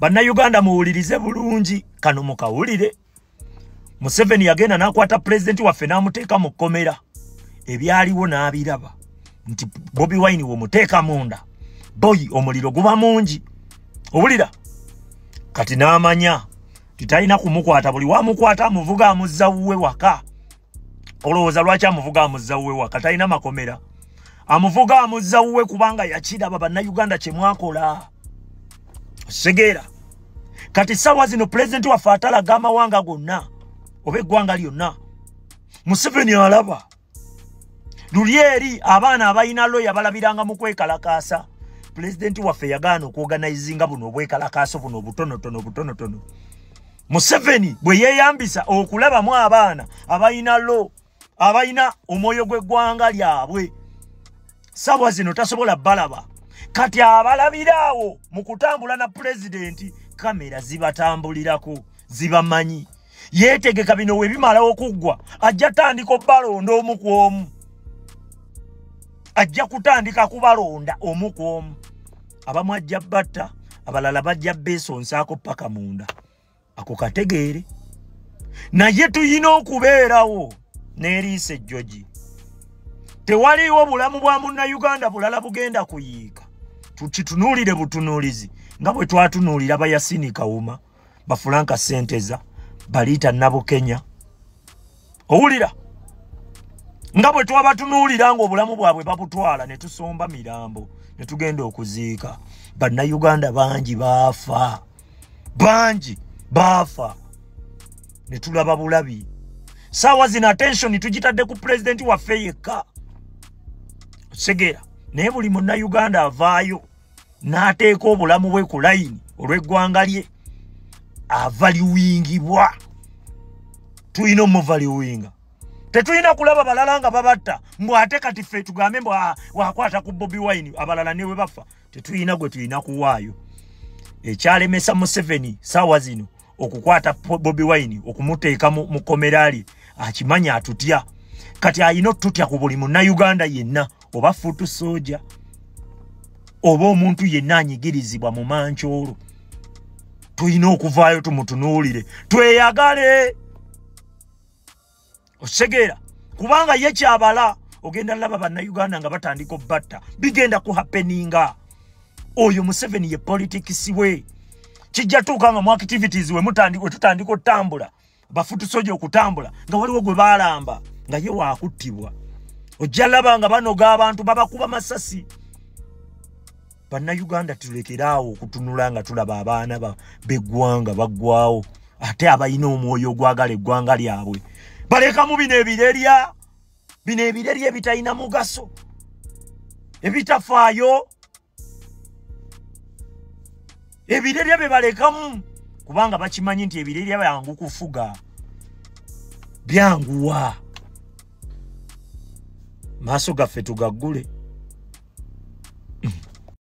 bannayuganda muwulirize bulungi. Kano mukawulire. Museveni yagenda n'akwata pulezidenti waffe n'amuteeka mu kkomera. Ebyaliwo n'abiraba. Nti bobi wine wemuteeka munda. Boyi omuliro guba mungi. Owulira? Kati n'amanya. Titalina kumukwata. Buli wamukwata amuvuga amuzza wuwe waka. Olowooza lwaki amuvuga amuzza wuwe waka? Talina makomera. Amuvuga amuzza wuwe kubanga yakiraba bannayuganda kyemwakola segeera kati sawa zino pulezidenti waffe atalaga amawanga gonna oba eggwanga lyonna museveni alaba. Luli eri abaana abalina loya balabiranga mu kwekalakaasa. Pulezidenti waffe yagaana okuoganizinga buno obwekalakaaso buno obutonotono obutonotono. Museveni bwe yeeyambisa okulabamu abaana abalina lo abalina omwoyo gw'eggwanga lyabwe sawa zino tasobola balaba kati abalabiraawo mu kutambula na pulezidenti kamera zibatambulirako zibamanyi. Yeetegeka bino we bimala okuggwa ajja tandika obalonda omu ku omu. Ajja kutandika kubalonda omu ku omu. Abamu ajja batta abalala bajja beesonsaako paka munda. Ako kategeere. Naye tuyina okubeerawo n'eriisa ejjogi. Tewaliiwo bulamu bwa munnayuganda bulala bugenda kuyiika tukitunuulire butunuulizi nga bwe twatunuulira bayasini kawuma bafulanka senteza baliita nabukenya. Owulira? Nga bwe twabatunuulira ngaobulamu bwabwe babutwala ne tusomba mirambo ne tugenda okuziika. Bannayuganda bangi baafa bangi baafa. Ne tulaba bulabi. Saawa zino attention tugitadde ku pulezidenti waffe yekka. Segera naye buli munnayuganda avaayo n'ateeka obulamu bwe ku layini olw'eggwanga lye avaliwingibwa tulina omuvaliwinga tetulina kulaba balala nga babatta mbw ate kati ffe tugambe mbw wakwata ku bobi wine abalala newe bafa tetulina gwe tulina kuwaayo. Ekyalemesa museveni saawa zino okukwata bobi wine okumuteeka mu komerali akimanya atutya. Kati ayina otutya ku buli munnayuganda yenna oba futu soja oba omuntu yenna anyigirizibwa mu mankyolo tulina okuvaayo tumutunuulire. Tweyagale! Osegeera kubanga ye kyabala ogenda laba bannayuganda nga batandika obbatta bigenda kuhappeninga oyo museveni ye politikisi we. Kijja tuuka nga mu activities we tutandika otambula bafutusoja okutambula nga waliwo gwe balamba nga ye wakuttibwa ojja laba nga banoga abantu babakuba masasi bannayuganda tulekeraawo okutunula nga tulaba abaana beggwanga baggwawo ate abalina omwoyo ogwagala eggwanga lyabwe. Balekamu bino ebirerya. Bino ebirerya ebitalina mugaso. Ebitafaayo. Ebirerya bye balekamu. Kubanga bakimanyi nti ebirerya byangu kufuga. Byanguwa. Maaso gaffe tugaggule